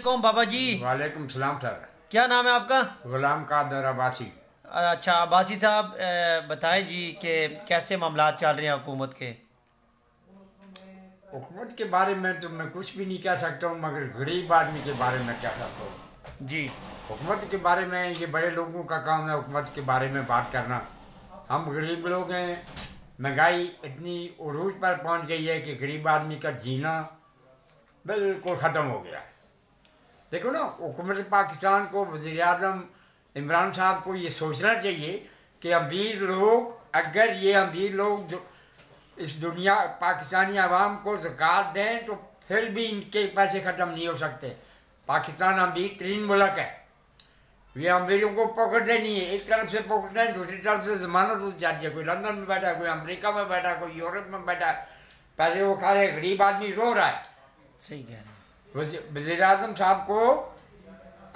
वालेकुम बाबा जी। वालेकुम सलाम सर। क्या नाम है आपका? गुलाम कादर अब्बासी। अच्छा अब्बासी साहब बताएँ जी कि कैसे मामला चल रहे हैं हुकूमत के? हुकूमत के बारे में तो मैं कुछ भी नहीं कह सकता हूँ मगर गरीब आदमी के बारे में कह सकता हूँ। जी। हुकूमत के बारे में ये बड़े लोगों का काम है हुकूमत के बारे में बात करना। हम गरीब लोग हैं महँगाई इतनी उरूज पर पहुँच गई है कि गरीब आदमी का जीना बिल्कुल ख़त्म हो गया। है देखो ना, हुकूमत पाकिस्तान को वज़ी अजम इमरान साहब को ये सोचना चाहिए कि अमीर लोग, अगर ये अमीर लोग जो इस दुनिया, पाकिस्तानी आवाम को जक़ात दें तो फिर भी इनके पैसे ख़त्म नहीं हो सकते। पाकिस्तान अमीर तरीन मुल्क है। ये अमीरों को पकड़ते नहीं है। एक तरफ़ से पकड़ते हैं, दूसरी तरफ़ से जमानत हो जाती है। कोई लंदन में बैठा है, कोई अमेरिका में बैठा है, कोई यूरोप में बैठा है। पैसे वो खा रहे गरीब आदमी रो रहा है। सही कह रहे हैं। वजी अजम साहब को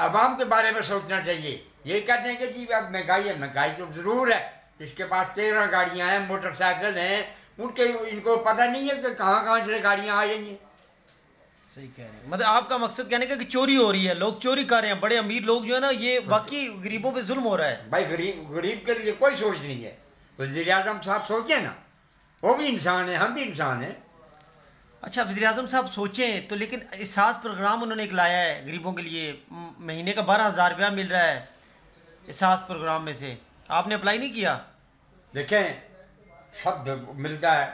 आवाम के बारे में सोचना चाहिए। ये कहते हैं कि जी अब महँगाई है महँगाई तो ज़रूर है। इसके पास तेरह गाड़ियाँ हैं मोटरसाइकिल हैं। उनके इनको पता नहीं है कि कहाँ कहाँ से गाड़ियाँ आ रही हैं। सही कह रहे हैं। मतलब आपका मकसद कहने का कि चोरी हो रही है लोग चोरी कर रहे हैं। बड़े अमीर लोग जो है ना ये वाकई गरीबों पे जुल्म हो रहा है। भाई गरीब गरीब के लिए कोई सोच नहीं है। वज़ीर अजम साहब सोचे ना। वो भी इंसान है हम भी इंसान हैं। अच्छा वजी अजम साहब सोचें तो लेकिन एहसास प्रोग्राम उन्होंने एक लाया है गरीबों के लिए। महीने का बारह हज़ार रुपया मिल रहा है एहसास प्रोग्राम में से। आपने अप्लाई नहीं किया? देखें सब मिलता है।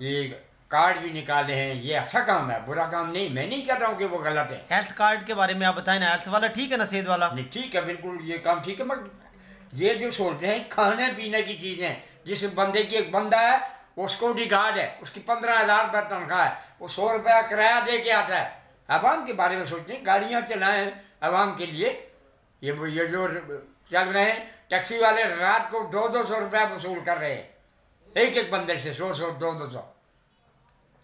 ये कार्ड भी निकाले हैं ये अच्छा काम है बुरा काम नहीं। मैं नहीं कह रहा हूँ कि वो गलत है। हेल्थ कार्ड के बारे में आप बताएँ ना हेल्थ वाला ठीक है ना सेहत वाला? नहीं ठीक है बिल्कुल ये काम ठीक है मगर ये जो सोचते हैं खाने पीने की चीज़ें जिस बंदे की एक बंदा है उसको डिगाज है उसकी पंद्रह हज़ार रुपया तनख्वाह है। वो सौ रुपया किराया दे के आता है। अवाम के बारे में सोचते हैं, गाड़ियाँ चलाएँ अवाम के लिए। ये ये जो चल रहे हैं, टैक्सी वाले रात को दो दो सौ रुपया वसूल कर रहे हैं। एक एक बंदे से सौ सौ, दो दो सौ।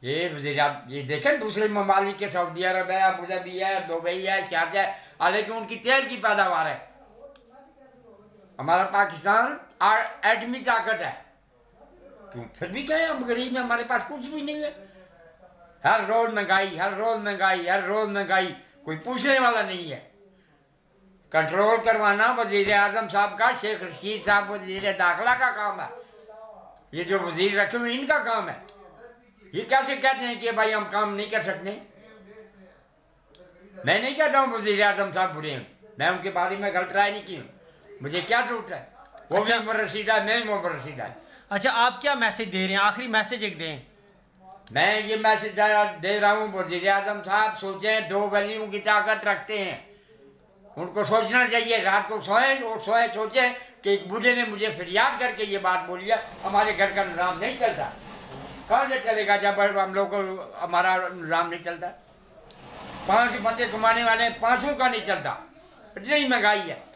ये ये देखें दूसरे ममालिक के, सऊदी अरब है, अबू धाबी है, दुबई है, शारजा है। हालाँकि उनकी तेल की पैदावार है। हमारा पाकिस्तान एटमी ताकत है। क्यों फिर भी क्या है हम गरीब हैं हमारे पास कुछ भी नहीं है। हर रोज महँगाई हर रोज महँगाई हर रोज महँगाई कोई पूछने वाला नहीं है। कंट्रोल करवाना वज़ीर आज़म साहब का शेख रशीद साहब वज़ीर दाखिला का काम है। ये जो वज़ीर रखे हुए इनका काम है। ये कैसे कहते हैं कि भाई हम काम नहीं कर सकते? मैं नहीं कहता हूँ वज़ीर आज़म साहब बुरे हैं। मैं उनके बारे में गलत राय नहीं की हूँ। मुझे क्या ज़रूरत है? वो अच्छा। भी उमर रसीदा मैं भी उमर रसीदा है। अच्छा आप क्या मैसेज दे रहे हैं? आखिरी मैसेज एक दें। मैं ये मैसेज दे- रहा हूँ वज़ीर आज़म साहब, सोचें, दो वलियों की ताकत रखते हैं। उनको सोचना चाहिए, रात को सोएँ और सोएँ, सोचें कि एक बूढ़े ने मुझे फरियाद करके ये बात बोली है। हमारे घर का निज़ाम नहीं चलता। कहाँ से चलेगा जब हम लोग को, हमारा निज़ाम नहीं चलता? पाँच बंदे कमाने वाले पाँचों का नहीं चलता। इतनी महँगाई है।